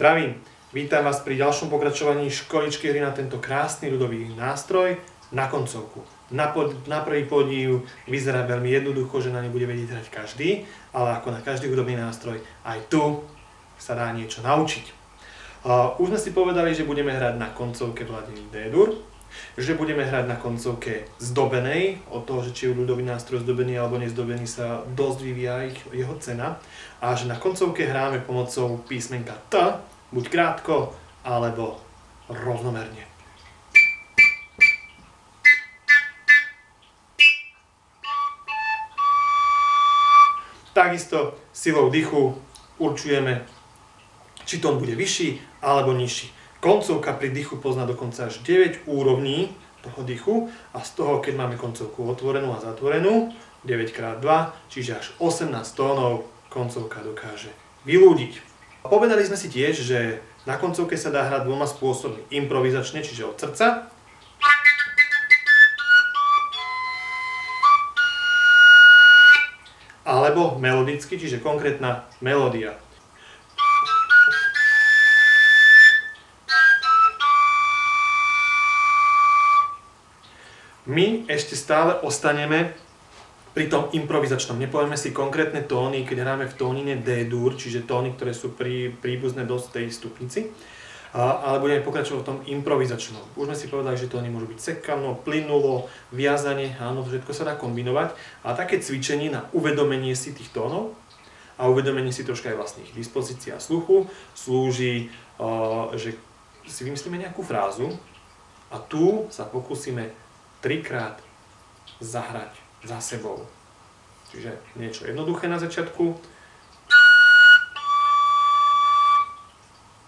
Zdravím, vítam vás pri ďalšom pokračovaní školičky hry na tento krásny ľudový nástroj na koncovku. Na, pod, na prvý podiv vyzerá veľmi jednoducho, že na ne bude vedieť hrať každý, ale ako na každý hudobný nástroj, aj tu sa dá niečo naučiť. Uh, už sme si povedali, že budeme hrať na koncovke Vladimír D-dur, že budeme hrať na koncovke zdobenej, od toho, že či je ľudový nástroj zdobený alebo nezdobený sa dosť vyvíja ich, jeho cena a že na koncovke hráme pomocou písmenka T, buď krátko, alebo rovnomerne. Takisto silou dychu určujeme, či tón bude vyšší alebo nižší. Koncovka pri dychu pozná dokonca až 9 úrovní toho dychu a z toho, keď máme koncovku otvorenú a zatvorenú, 9x2, čiže až 18 tónov koncovka dokáže vylúdiť. Povedali sme si tiež, že na koncovke sa dá hrať dvoma spôsobmi. Improvizačne, čiže od srdca, alebo melodicky, čiže konkrétna melódia. My ešte stále ostaneme pri tom improvizačnom. Nepovieme si konkrétne tóny, keď hráme v tónine D-dur, čiže tóny, ktoré sú prí, príbuzné dosť tej stupnici. A, ale budeme pokračovať v tom improvizačnom. Už sme si povedali, že tóny môžu byť sekano, plynulo, viazanie, áno, všetko sa dá kombinovať. A také cvičenie na uvedomenie si tých tónov a uvedomenie si troška aj vlastných dispozícií a sluchu slúži, že si vymyslíme nejakú frázu a tu sa pokúsime trikrát zahrať za sebou. Čiže niečo jednoduché na začiatku.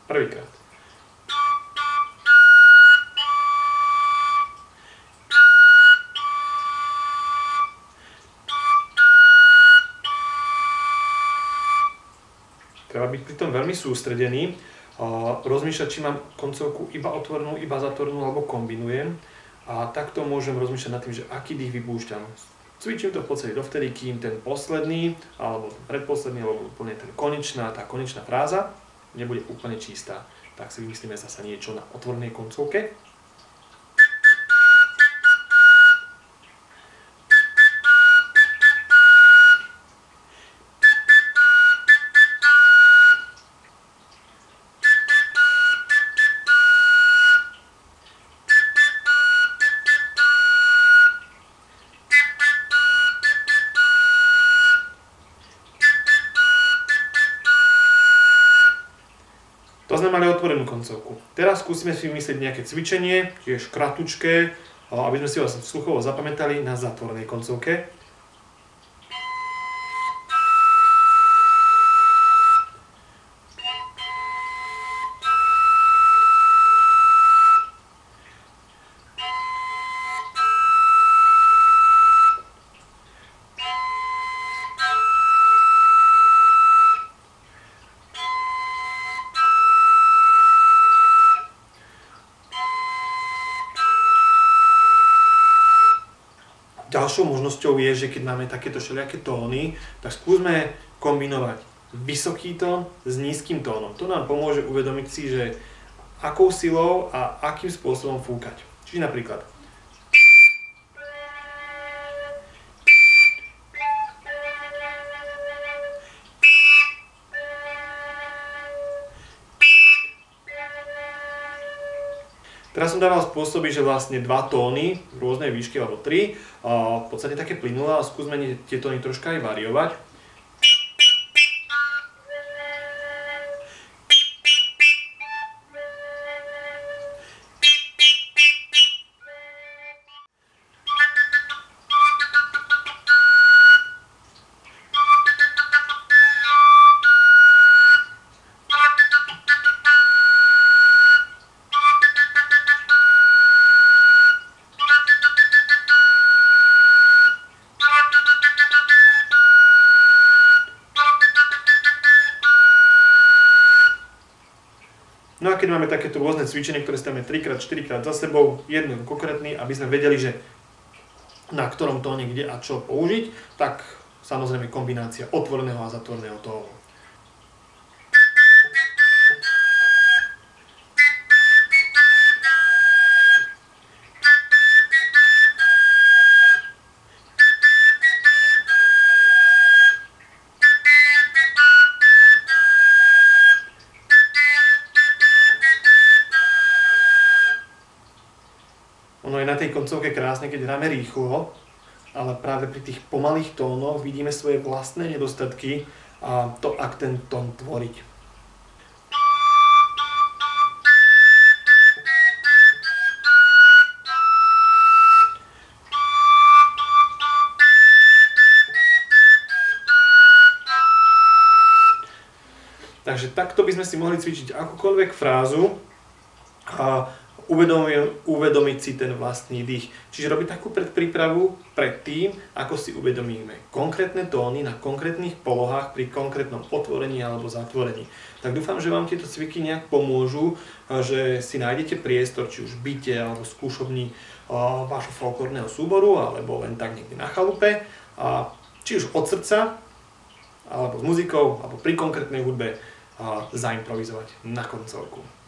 Prvýkrát. Treba byť pritom veľmi sústredený, rozmýšľať, či mám koncovku iba otvorenú, iba zatvorenú, alebo kombinujem a takto môžem rozmýšľať nad tým, že aký dých vypúšťam. Cvičím to v podstate dovtedy, kým ten posledný, alebo predposledný, alebo úplne ten konečná, tá konečná fráza nebude úplne čistá. Tak si vymyslíme zase niečo na otvornej koncovke. Mali otvorenú koncovku. Teraz skúsime si vymyslieť nejaké cvičenie, tiež kratučké, aby sme si ho sluchovo zapamätali na zatvorenej koncovke. Ďalšou možnosťou je, že keď máme takéto všelijaké tóny, tak skúsme kombinovať vysoký tón s nízkym tónom. To nám pomôže uvedomiť si, že akou silou a akým spôsobom fúkať. Čiže napríklad Teraz som dával spôsoby, že vlastne dva tóny v rôznej výške alebo tri, v podstate také plynulé, ale skúsme tie tóny troška aj variovať. No a keď máme takéto rôzne cvičenie, ktoré stavíme 3x, 4x za sebou, jeden konkrétny, aby sme vedeli, že na ktorom tóne kde a čo použiť, tak samozrejme kombinácia otvoreného a zatvoreného tónu. Ono je na tej koncovke krásne, keď hráme rýchlo, ale práve pri tých pomalých tónoch vidíme svoje vlastné nedostatky a to, ak ten tón tvoriť. Takže takto by sme si mohli cvičiť akúkoľvek frázu a uvedomiť, uvedomiť si ten vlastný dých. Čiže robiť takú predprípravu pred tým, ako si uvedomíme konkrétne tóny na konkrétnych polohách pri konkrétnom otvorení alebo zatvorení. Tak dúfam, že vám tieto cviky nejak pomôžu, že si nájdete priestor, či už byte alebo skúšovni vášho folklórneho súboru, alebo len tak niekde na chalupe, a či už od srdca, alebo s muzikou, alebo pri konkrétnej hudbe zaimprovizovať na koncovku.